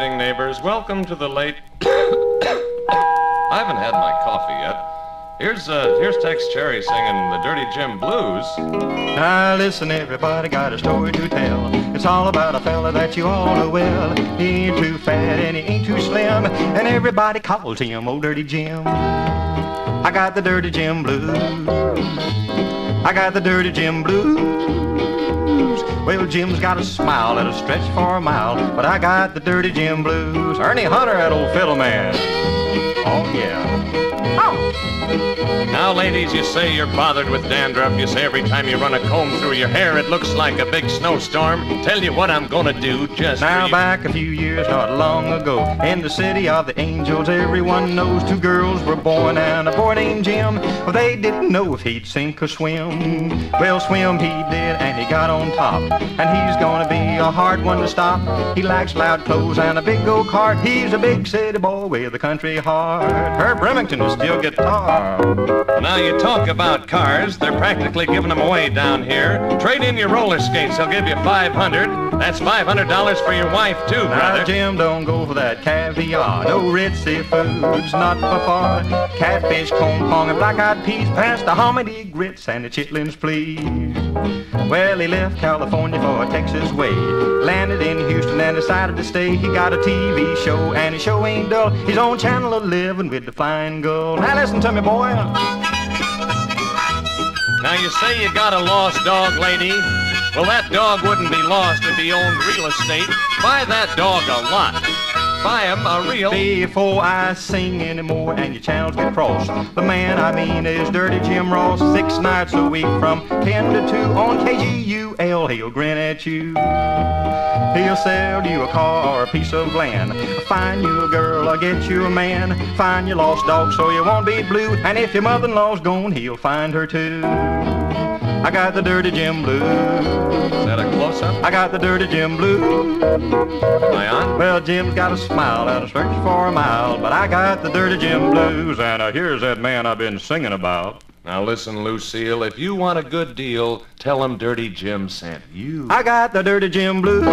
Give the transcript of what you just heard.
evening, neighbors. Welcome to the late. I haven't had my coffee yet. Here's uh, here's Tex Cherry singing the Dirty Jim Blues. Now listen, everybody got a story to tell. It's all about a fella that you all know well. He ain't too fat and he ain't too slim, and everybody calls him Old Dirty Jim. I got the Dirty Jim Blues. I got the Dirty Jim Blues. Jim's got a smile that'll stretch for a mile, but I got the Dirty Jim Blues. Ernie Hunter, that old fiddle man. Oh, yeah. Oh. Now, ladies, you say you're bothered with dandruff. You say every time you run a comb through your hair, it looks like a big snowstorm. Tell you what I'm gonna do just Now for back a few years, not long ago, in the city of the angels, everyone knows two girls were born and a boy named Jim. Well, they didn't know if he'd sink or swim. Well, swim he did, and he got on top. And he's gonna be a hard one to stop. He likes loud clothes and a big go-kart. He's a big city boy with a country heart. Herb Remington will steel guitar. Now you talk about cars, they're practically giving them away down here. Trade in your roller skates, they'll give you 500. That's $500 for your wife too, Now, brother. Jim, don't go for that caviar. No ritzy foods, not for far. Catfish, corn pone, and black-eyed peas. Pass the hominy grits and the chitlins, please. Well, he left California for a Texas way. Landed in Houston and decided to stay. He got a TV show, and his show ain't dull. He's on Channel 11 with the Flying Gull. Now listen to me, boy. Now you say you got a lost dog, lady. Well, that dog wouldn't be lost if he owned real estate. Buy that dog a lot. Buy him a real. Before I sing anymore and your channels get crossed, the man I mean is Dirty Jim Ross. Six nights a week from 10 to 2 on KGUL. He'll grin at you. He'll sell you a car or a piece of land. Find you a girl or get you a man. Find your lost dog so you won't be blue. And if your mother-in-law's gone, he'll find her too. I got the Dirty Jim Blues. Is that a close-up? I got the Dirty Jim Blues. Am I on? Well, Jim's got a smile that'll stretch for a mile, but I got the Dirty Jim Blues, and uh, here's that man I've been singing about. Now listen, Lucille, if you want a good deal, tell him Dirty Jim sent you. I got the Dirty Jim Blues.